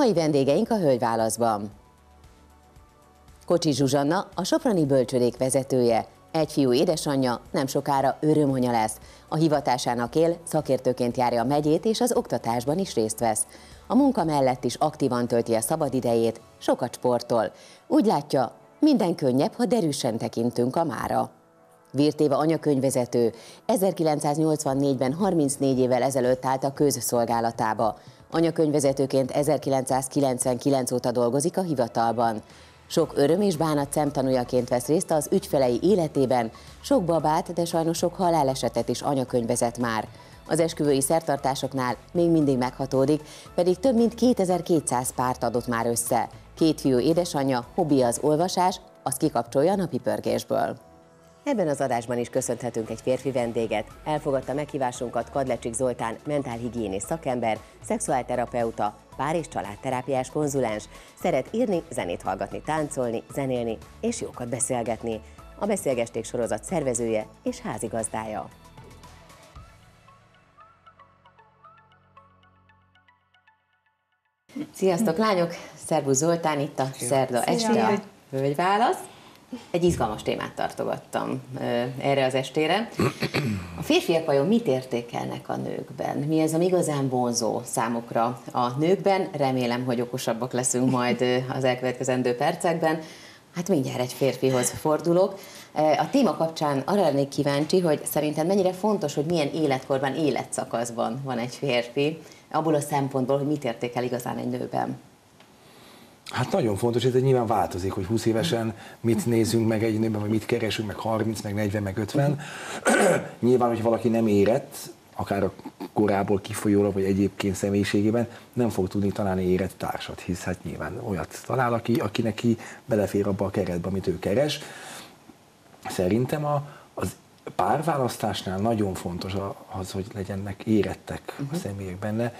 Mai vendégeink a Hölgyválaszban. Kocsi Zsuzsanna, a Soproni Bölcsödék vezetője, egy fiú édesanyja, nem sokára örömanya lesz. A hivatásának él, szakértőként járja a megyét és az oktatásban is részt vesz. A munka mellett is aktívan tölti a szabadidejét, sokat sportol. Úgy látja, minden könnyebb, ha derűsen tekintünk a mára. Virtéva anyakönyvezető 1984-ben 34 évvel ezelőtt állt a közszolgálatába. Anyakönyvezetőként 1999 óta dolgozik a hivatalban. Sok öröm és bánat szemtanújaként vesz részt az ügyfelei életében, sok babát, de sajnos sok halálesetet is anyakönyvezett már. Az esküvői szertartásoknál még mindig meghatódik, pedig több mint 2200 párt adott már össze. Két fiú édesanyja, hobbi az olvasás, az kikapcsolja a napi pörgésből. Ebben az adásban is köszönhetünk egy férfi vendéget. Elfogadta meghívásunkat Kadlecsik Zoltán, mentálhigiénész szakember, szexuálterapeuta, pár- és családterápiás konzulens. Szeret írni, zenét hallgatni, táncolni, zenélni és jókat beszélgetni. A Beszélgesték sorozat szervezője és házigazdája. Sziasztok lányok! Szervusz Zoltán, itt a szerda este a Hölgyválasz. Egy izgalmas témát tartogattam erre az estére. A férfiak vajon mit értékelnek a nőkben? Mi ez, ami igazán vonzó számukra a nőkben? Remélem, hogy okosabbak leszünk majd az elkövetkezendő percekben. Hát mindjárt egy férfihoz fordulok. A téma kapcsán arra lennék kíváncsi, hogy szerinted mennyire fontos, hogy milyen életkorban, életszakaszban van egy férfi, abból a szempontból, hogy mit értékel igazán egy nőben. Hát nagyon fontos, ez nyilván változik, hogy 20 évesen mit nézünk meg egy nőben, vagy mit keresünk, meg 30, meg 40, meg 50. nyilván, hogy valaki nem érett, akár a korából kifolyólag, vagy egyébként személyiségében nem fog tudni találni érett társat, hisz hát nyilván olyat talál, aki, aki neki belefér abba a keretbe, amit ő keres. Szerintem a, az párválasztásnál nagyon fontos az, hogy legyenek érettek a mhm. személyek benne.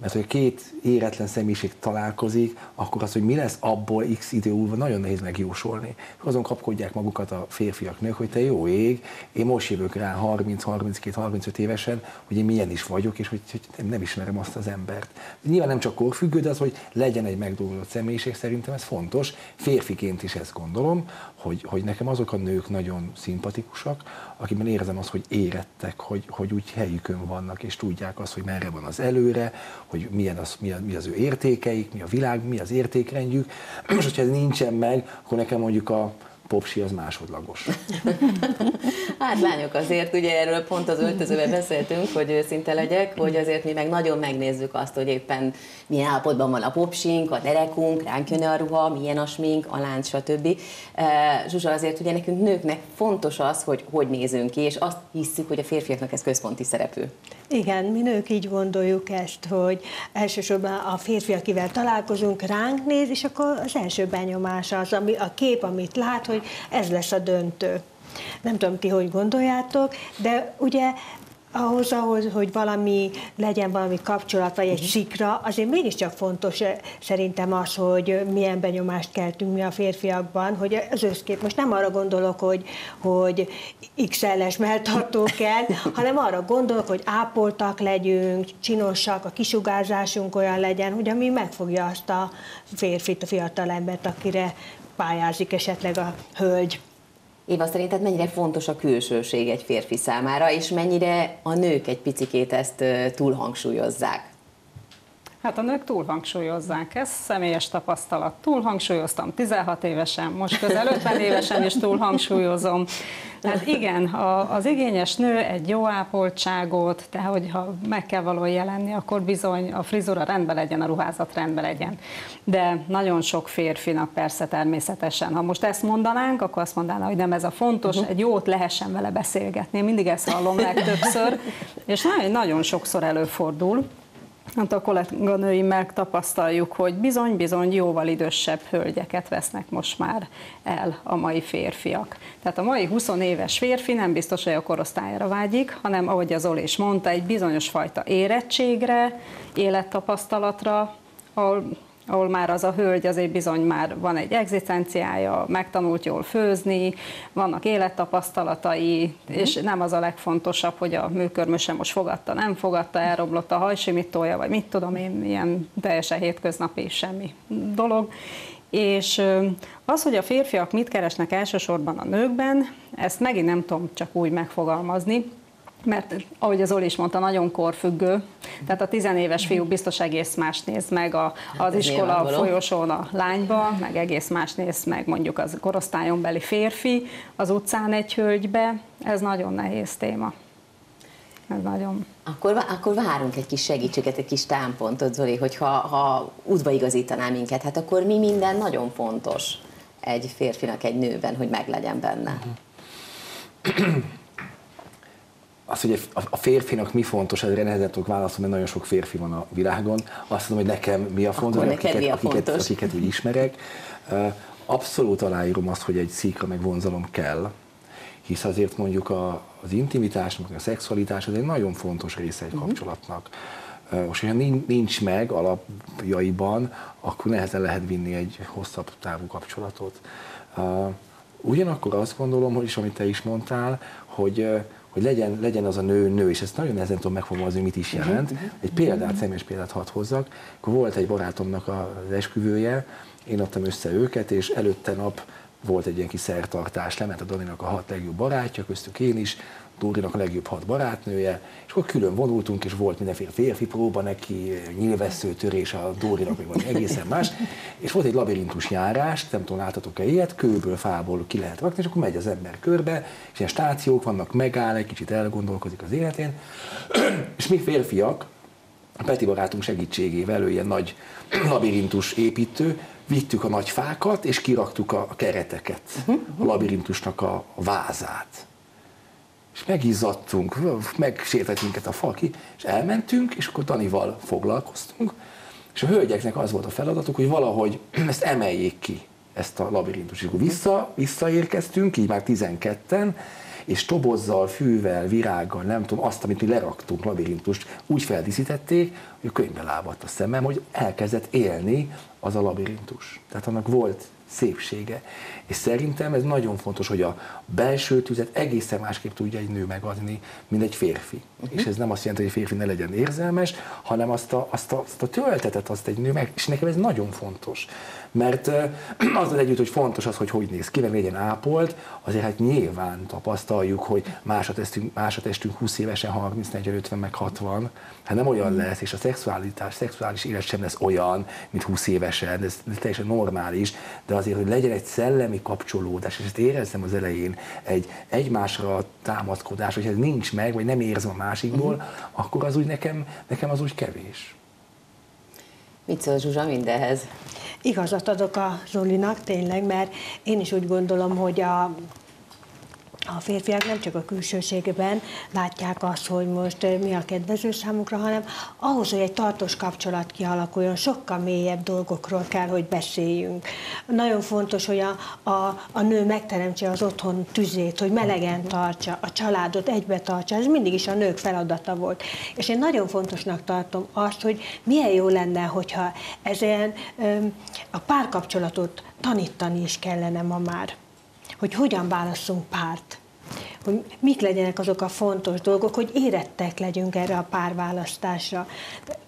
Mert hogy két éretlen személyiség találkozik, akkor az, hogy mi lesz abból x idő múlva, nagyon nehéz megjósolni. Azon kapkodják magukat a férfiak, nők, hogy te jó ég, én most jövök rá 30, 32, 35 évesen, hogy én milyen is vagyok, és hogy, hogy nem ismerem azt az embert. Nyilván nem csak korfüggő, de az, hogy legyen egy megdolgozott személyiség, szerintem ez fontos. Férfiként is ezt gondolom, hogy, hogy nekem azok a nők nagyon szimpatikusak, akiben érzem azt, hogy érettek, hogy, hogy úgy helyükön vannak, és tudják azt, hogy merre van az előre, hogy milyen az, mi, mi az ő értékeik, mi a világ, mi az értékrendjük. Most, hogyha ez nincsen meg, akkor nekem mondjuk a, popsi az másodlagos. hát lányok azért, ugye erről pont az öltözőben beszéltünk, hogy őszinte legyek, hogy azért mi meg nagyon megnézzük azt, hogy éppen milyen állapotban van a popsink, a derekunk, ránk jön a ruha, milyen a smink, a lánc, stb. Zsuzsa, azért ugye nekünk nőknek fontos az, hogy hogy nézünk ki, és azt hiszük, hogy a férfiaknak ez központi szerepű. Igen, mi nők így gondoljuk ezt, hogy elsősorban a férfi, akivel találkozunk, ránk néz, és akkor az első benyomása az, ami, a kép, amit lát, hogy ez lesz a döntő. Nem tudom, ti hogy gondoljátok, de ugye ahhoz, ahhoz, hogy valami legyen valami kapcsolat, vagy egy sikra, azért mégiscsak fontos eh, szerintem az, hogy milyen benyomást keltünk mi a férfiakban, hogy az összkép, most nem arra gondolok, hogy, hogy XL-es melltartó kell, hanem arra gondolok, hogy ápoltak legyünk, csinosak, a kisugárzásunk olyan legyen, hogy ami megfogja azt a férfit, a fiatal embert, akire pályázik esetleg a hölgy. Éva, szerinted mennyire fontos a külsőség egy férfi számára, és mennyire a nők egy picikét ezt túlhangsúlyozzák? Hát a nők túlhangsúlyozzák ezt, személyes tapasztalat. Túlhangsúlyoztam 16 évesen, most közel 50 évesen is túlhangsúlyozom. Hát igen, a, az igényes nő egy jó ápoltságot, tehát hogyha meg kell való jelenni, akkor bizony a frizura rendben legyen, a ruházat rendben legyen. De nagyon sok férfinak persze természetesen, ha most ezt mondanánk, akkor azt mondaná, hogy nem ez a fontos, uh-huh. egy jót lehessen vele beszélgetni. Én mindig ezt hallom legtöbbször, és nagyon, nagyon sokszor előfordul, Hát a kolléganőimmel tapasztaljuk, hogy bizony-bizony jóval idősebb hölgyeket vesznek most már el a mai férfiak. Tehát a mai 20 éves férfi nem biztos, hogy a korosztályra vágyik, hanem ahogy az Oli is mondta, egy bizonyos fajta érettségre, élettapasztalatra, ahol ahol már az a hölgy azért bizony már van egy egzisztenciája, megtanult jól főzni, vannak élettapasztalatai, uh-huh. és nem az a legfontosabb, hogy a műkörmöse most fogadta, nem fogadta, elroblott a hajsimítója, vagy mit tudom én, ilyen teljesen hétköznapi semmi dolog. És az, hogy a férfiak mit keresnek elsősorban a nőkben, ezt megint nem tudom csak úgy megfogalmazni, mert ahogy az Oli is mondta, nagyon korfüggő. Tehát a tizenéves fiú biztos egész más néz meg a, hát az hát iskola folyosón a lányba, meg egész más néz meg mondjuk az korosztályon beli férfi az utcán egy hölgybe. Ez nagyon nehéz téma. Ez nagyon... Akkor, akkor várunk egy kis segítséget, egy kis támpontot, Zoli, hogyha ha útba igazítaná minket, hát akkor mi minden nagyon fontos egy férfinak, egy nőben, hogy meglegyen benne. Az, hogy a férfinak mi fontos, ezre nehezen tudok válaszolni, mert nagyon sok férfi van a világon. Azt mondom, hogy nekem mi a fontos, akiket, mi a fontos? akiket, akiket úgy ismerek. Abszolút aláírom azt, hogy egy szíkra meg vonzalom kell, hisz azért mondjuk a, az intimitásnak, a szexualitás az egy nagyon fontos része egy uh-huh. kapcsolatnak. Most, hogyha nincs meg alapjaiban, akkor nehezen lehet vinni egy hosszabb távú kapcsolatot. Ugyanakkor azt gondolom, hogy is amit te is mondtál, hogy hogy legyen, legyen az a nő nő, és ezt nagyon nehezen tudom megfogalmazni, mit is jelent. Uh-huh. Egy példát, személyes példát hadd hozzak. Akkor volt egy barátomnak az esküvője, én adtam össze őket, és előtte nap volt egy ilyen kis szertartás, lement a Daninak a hat legjobb barátja, köztük én is, Dórinak a legjobb hat barátnője, és akkor külön vonultunk, és volt mindenféle férfi próba neki, nyilvessző törés a Dórinak, még van egészen más, és volt egy labirintus járás, nem tudom, láthatok-e ilyet, kőből, fából ki lehet rakni, és akkor megy az ember körbe, és ilyen stációk vannak, megáll, egy kicsit elgondolkozik az életén, és mi férfiak, a Peti barátunk segítségével, ő ilyen nagy labirintus építő, vittük a nagy fákat, és kiraktuk a kereteket, a labirintusnak a vázát. És megizzadtunk, megsértett minket a faki, és elmentünk, és akkor Danival foglalkoztunk, és a hölgyeknek az volt a feladatuk, hogy valahogy ezt emeljék ki, ezt a labirintus. És akkor vissza, visszaérkeztünk, így már 12-en, és tobozzal, fűvel, virággal, nem tudom, azt, amit mi leraktunk, labirintust, úgy feldíszítették, hogy a könyvbe lábadt a szemem, hogy elkezdett élni az a labirintus. Tehát annak volt szépsége. És szerintem ez nagyon fontos, hogy a belső tüzet egészen másképp tudja egy nő megadni, mint egy férfi. Uh-huh. És ez nem azt jelenti, hogy egy férfi ne legyen érzelmes, hanem azt a, azt a, azt a töltetet azt egy nő meg, és nekem ez nagyon fontos. Mert azzal együtt, hogy fontos az, hogy hogy néz ki, meg legyen ápolt, azért hát nyilván tapasztaljuk, hogy más a testünk, más a testünk 20 évesen, 30, 40, 50, meg 60, hát nem olyan lesz, és a szexualitás, szexuális élet sem lesz olyan, mint 20 évesen, ez teljesen normális, de azért, hogy legyen egy szellemi kapcsolódás, és ezt érezzem az elején, egy egymásra támaszkodás, hogy ez nincs meg, vagy nem érzem a másikból, uh-huh. akkor az úgy nekem, nekem az úgy kevés. Mit szól Zsuzsa mindenhez? Igazat adok a Zolinak tényleg, mert én is úgy gondolom, hogy a a férfiak nem csak a külsőségben látják azt, hogy most eh, mi a kedvező számukra, hanem ahhoz, hogy egy tartós kapcsolat kialakuljon, sokkal mélyebb dolgokról kell, hogy beszéljünk. Nagyon fontos, hogy a, a, a nő megteremtse az otthon tüzét, hogy melegen tartsa, a családot egybe tartsa. Ez mindig is a nők feladata volt. És én nagyon fontosnak tartom azt, hogy milyen jó lenne, hogyha ezen a párkapcsolatot tanítani is kellene ma már hogy hogyan válasszunk párt hogy mik legyenek azok a fontos dolgok, hogy érettek legyünk erre a párválasztásra.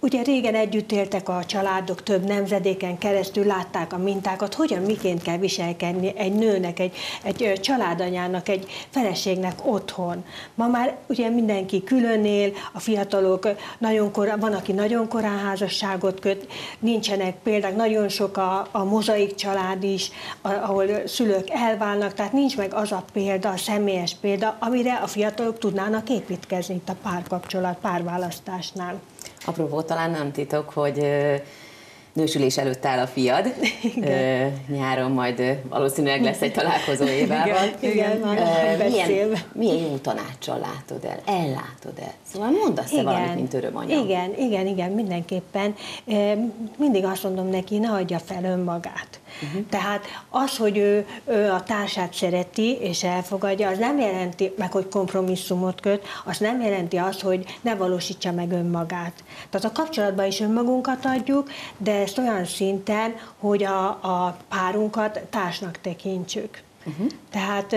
Ugye régen együtt éltek a családok több nemzedéken keresztül, látták a mintákat, hogyan miként kell viselkedni egy nőnek, egy, egy családanyának, egy feleségnek otthon. Ma már ugye mindenki külön él, a fiatalok nagyon korán, van, aki nagyon korán házasságot köt, nincsenek példák, nagyon sok a, a mozaik család is, ahol szülők elválnak, tehát nincs meg az a példa, a személyes példa, amire a fiatalok tudnának építkezni itt a párkapcsolat, párválasztásnál. Apropó, talán nem titok, hogy nősülés előtt áll a fiad. Igen. Nyáron majd valószínűleg lesz egy találkozó évával. Igen, igen milyen, milyen jó tanácssal látod el? Ellátod el? Szóval mondasz-e valamit, mint örömanya? Igen, igen, igen, mindenképpen. Mindig azt mondom neki, ne adja fel önmagát Uh-huh. Tehát az, hogy ő, ő a társát szereti és elfogadja, az nem jelenti, meg hogy kompromisszumot köt, az nem jelenti azt, hogy ne valósítsa meg önmagát. Tehát a kapcsolatban is önmagunkat adjuk, de ezt olyan szinten, hogy a, a párunkat társnak tekintsük. Uh-huh. Tehát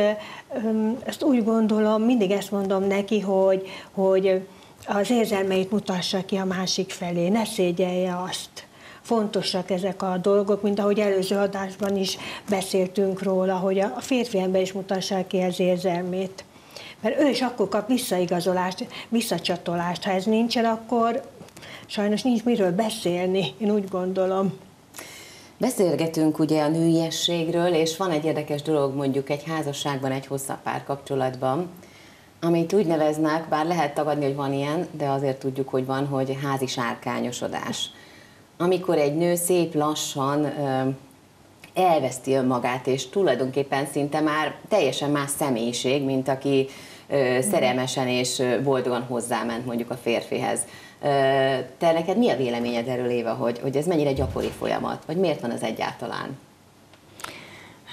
ezt úgy gondolom, mindig ezt mondom neki, hogy, hogy az érzelmeit mutassa ki a másik felé, ne szégyelje azt fontosak ezek a dolgok, mint ahogy előző adásban is beszéltünk róla, hogy a férfi ember is mutassa ki az érzelmét. Mert ő is akkor kap visszaigazolást, visszacsatolást. Ha ez nincsen, akkor sajnos nincs miről beszélni, én úgy gondolom. Beszélgetünk ugye a nőiességről, és van egy érdekes dolog mondjuk egy házasságban, egy hosszabb párkapcsolatban, amit úgy neveznek, bár lehet tagadni, hogy van ilyen, de azért tudjuk, hogy van, hogy házi sárkányosodás amikor egy nő szép lassan elveszti önmagát, és tulajdonképpen szinte már teljesen más személyiség, mint aki szerelmesen és boldogan hozzáment mondjuk a férfihez. Te neked mi a véleményed erről, Éva, hogy, hogy ez mennyire gyakori folyamat, vagy miért van ez egyáltalán?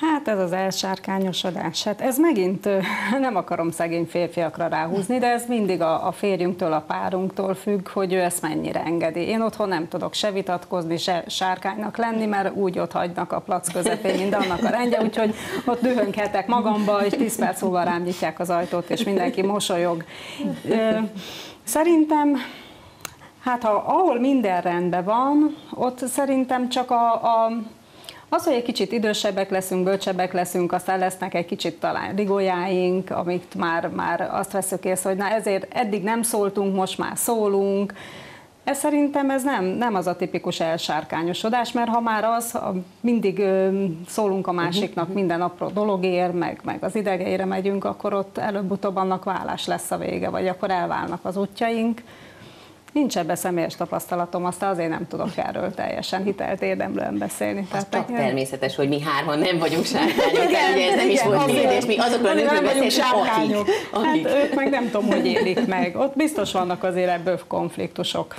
Hát ez az elsárkányosodás, hát ez megint nem akarom szegény férfiakra ráhúzni, de ez mindig a, a férjünktől, a párunktól függ, hogy ő ezt mennyire engedi. Én otthon nem tudok se vitatkozni, se sárkánynak lenni, mert úgy ott hagynak a plac közepén, mint annak a rendje, úgyhogy ott dühönketek magamba, és 10 perc múlva rám nyitják az ajtót, és mindenki mosolyog. Szerintem Hát ha ahol minden rendben van, ott szerintem csak a, a az, hogy egy kicsit idősebbek leszünk, bölcsebbek leszünk, aztán lesznek egy kicsit talán rigójáink, amit már, már azt veszük észre, hogy na ezért eddig nem szóltunk, most már szólunk. Ez szerintem ez nem, nem az a tipikus elsárkányosodás, mert ha már az, ha mindig szólunk a másiknak uh-huh. minden apró dologért, meg, meg az idegeire megyünk, akkor ott előbb-utóbb annak vállás lesz a vége, vagy akkor elválnak az útjaink. Nincs ebben személyes tapasztalatom, azt azért nem tudok erről teljesen hitelt érdemlően beszélni. Az Tehát, csak természetes, hogy mi hárman nem vagyunk sárkányok, igen, ugye ez nem igen, is volt kérdés, mi azokról nem vagyunk sárkányok. Akik, Hát ők meg nem tudom, hogy élik meg. Ott biztos vannak azért ebből konfliktusok.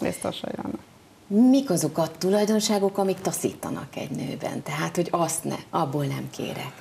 Biztos, hogy vannak. Mik azok a tulajdonságok, amik taszítanak egy nőben? Tehát, hogy azt ne, abból nem kérek.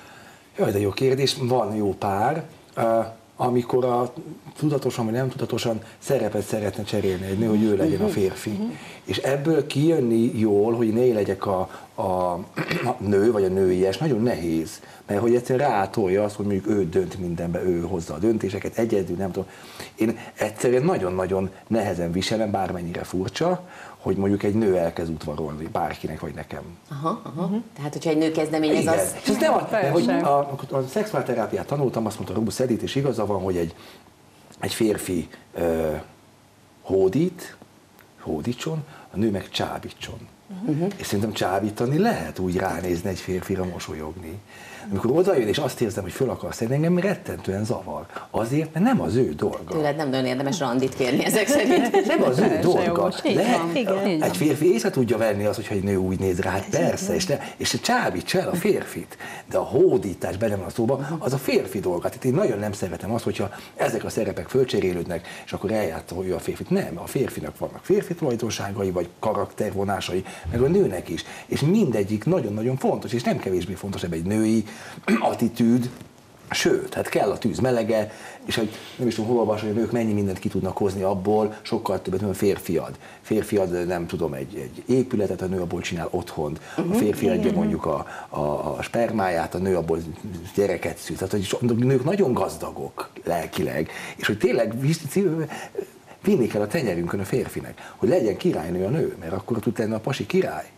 Jaj, de jó kérdés. Van jó pár. Uh, amikor a tudatosan vagy nem tudatosan szerepet szeretne cserélni egy nő, hogy ő legyen a mhm. férfi. Uh-huh. És ebből kijönni jól, hogy én legyek a, a, a nő, vagy a nőies, nagyon nehéz. Mert hogy egyszerűen rátolja azt, hogy mondjuk ő dönt mindenbe, ő hozza a döntéseket, egyedül, nem tudom. Én egyszerűen nagyon-nagyon nehezen viselem, bármennyire furcsa, hogy mondjuk egy nő elkezd udvarolni bárkinek, vagy nekem. Aha, aha. Uh-huh. Tehát, hogyha egy nő kezdeményez, Igen. az... És ez nem a, hogy a, a szexuálterápiát tanultam, azt mondta Robusz Edith, és igaza van, hogy egy, egy férfi ö, hódít, hódítson, a nő meg csábítson. Uh-huh. És szerintem csábítani lehet úgy ránézni egy férfira, mosolyogni. Amikor odajön, és azt érzem, hogy föl akarsz tenni, engem rettentően zavar. Azért, mert nem az ő dolga. Tőled nem nagyon érdemes randit kérni ezek szerint. Nem az ő dolga. Lehet, Igen. egy férfi észre tudja venni az, hogyha egy nő úgy néz rá, hát persze, és, ne, és csábíts el a férfit. De a hódítás benne van a szóba, az a férfi dolga. Tehát én nagyon nem szeretem azt, hogyha ezek a szerepek fölcserélődnek, és akkor eljátszolja a férfit. Nem, a férfinak vannak férfi tulajdonságai, vagy karaktervonásai, meg a nőnek is. És mindegyik nagyon-nagyon fontos, és nem kevésbé fontos ebben egy női attitűd, Sőt, hát kell a tűz melege, és hogy nem is tudom hol olvasni, hogy nők mennyi mindent ki tudnak hozni abból, sokkal többet, mint a férfiad. Férfiad, nem tudom, egy, egy épületet, a nő abból csinál otthont, a mhm, férfi adja mondjuk a, a, a spermáját, a nő abból gyereket szül. Tehát, hogy a nők nagyon gazdagok lelkileg, és hogy tényleg vinni kell a tenyerünkön a férfinek, hogy legyen királynő a nő, mert akkor tud tenni a pasi király.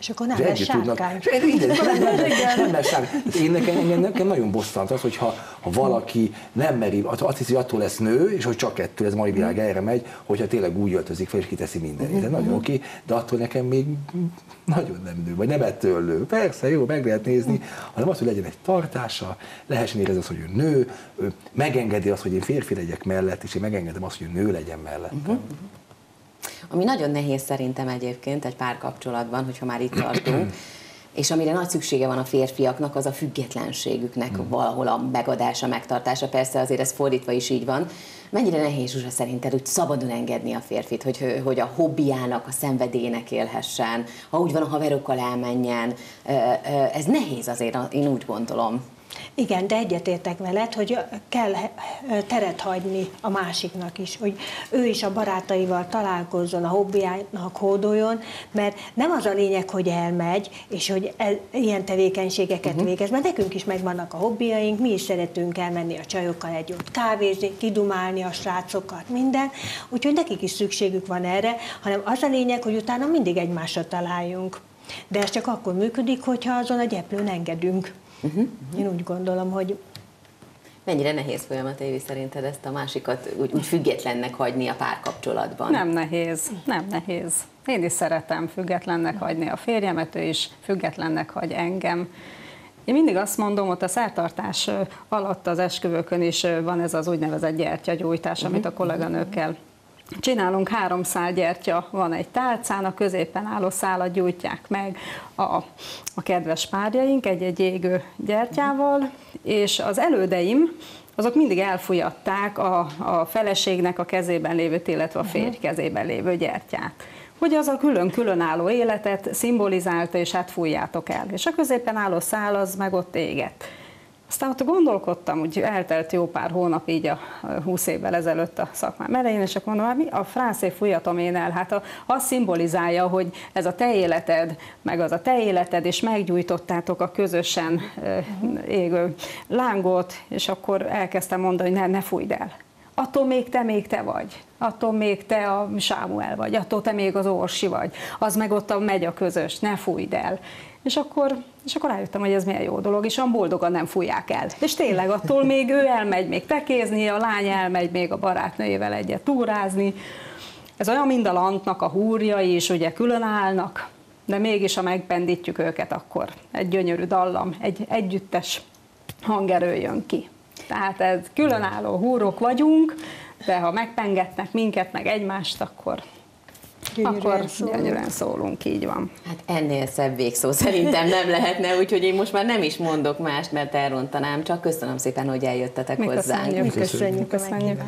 És akkor nem lesz sárkány. nem lesz sárkány. Én nekem, nekem, nekem nagyon bosszant az, hogyha ha valaki nem meri, azt hiszi, hogy attól lesz nő, és hogy csak ettől ez mai világ erre megy, hogyha tényleg úgy öltözik fel, és kiteszi mindenit. De nagyon oké, de attól nekem még nagyon nem nő, vagy nem ettől nő. Persze, jó, meg lehet nézni, hanem az, hogy legyen egy tartása, lehessen érezni azt, hogy ő nő, megengedi azt, hogy én férfi legyek mellett, és én megengedem azt, hogy ő nő legyen mellett. Uh-huh. Ami nagyon nehéz szerintem egyébként egy párkapcsolatban, hogyha már itt tartunk, és amire nagy szüksége van a férfiaknak, az a függetlenségüknek hmm. valahol a megadása, megtartása. Persze azért ez fordítva is így van, Mennyire nehéz, Zsuzsa, szerinted úgy szabadon engedni a férfit, hogy, hogy a hobbiának, a szenvedélynek élhessen, ha úgy van, a haverokkal elmenjen. Ez nehéz azért, én úgy gondolom. Igen, de egyetértek veled, hogy kell teret hagyni a másiknak is, hogy ő is a barátaival találkozzon, a hobbiának hódoljon, mert nem az a lényeg, hogy elmegy, és hogy el, ilyen tevékenységeket uh-huh. végez, mert nekünk is megvannak a hobbiaink, mi is szeretünk elmenni a csajokkal egy ott kávézni, kidumálni a srácokat, minden, úgyhogy nekik is szükségük van erre, hanem az a lényeg, hogy utána mindig egymásra találjunk. De ez csak akkor működik, hogyha azon a gyeplőn engedünk. Uh-huh. Én úgy gondolom, hogy Mennyire nehéz folyamat, Évi, szerinted ezt a másikat úgy, úgy függetlennek hagyni a párkapcsolatban? Nem nehéz, nem nehéz. Én is szeretem függetlennek hagyni a férjemet, ő is függetlennek hagy engem. Én mindig azt mondom, ott a szertartás alatt az esküvőkön is van ez az úgynevezett gyertyagyújtás, amit a kolléganőkkel Csinálunk három szál gyertya, van egy tálcán, a középen álló szálat gyújtják meg a, a kedves párjaink egy-egy égő gyertyával, és az elődeim, azok mindig elfújatták a, a feleségnek a kezében lévőt, illetve a férj kezében lévő gyertyát. Hogy az a külön-különálló életet szimbolizálta, és hát fújjátok el. És a középen álló szál az meg ott égett. Aztán ott gondolkodtam, hogy eltelt jó pár hónap így a 20 évvel ezelőtt a szakmám elején, és akkor mondom, hát mi a frászé fújatom én el? Hát a, az szimbolizálja, hogy ez a te életed, meg az a te életed, és meggyújtottátok a közösen égő lángot, és akkor elkezdtem mondani, hogy ne, ne fújd el. Attól még te még te vagy. Attól még te a Sámuel vagy, attól te még az Orsi vagy. Az meg ott megy a közös, ne fújd el. És akkor, és akkor rájöttem, hogy ez milyen jó dolog, és olyan boldogan nem fújják el. És tényleg attól még ő elmegy még tekézni, a lány elmegy még a barátnőjével egyet túrázni. Ez olyan, mint a lantnak a húrjai is, ugye külön állnak, de mégis, ha megpendítjük őket, akkor egy gyönyörű dallam, egy együttes hangerő jön ki. Tehát ez különálló húrok vagyunk, de ha megpengetnek minket, meg egymást, akkor gyönyörűen akkor szólunk. gyönyörűen szólunk, így van. Hát ennél szebb végszó szerintem nem lehetne, úgyhogy én most már nem is mondok mást, mert elrontanám, csak köszönöm szépen, hogy eljöttetek Mi hozzánk. Köszönjük, köszönjük. köszönjük. köszönjük.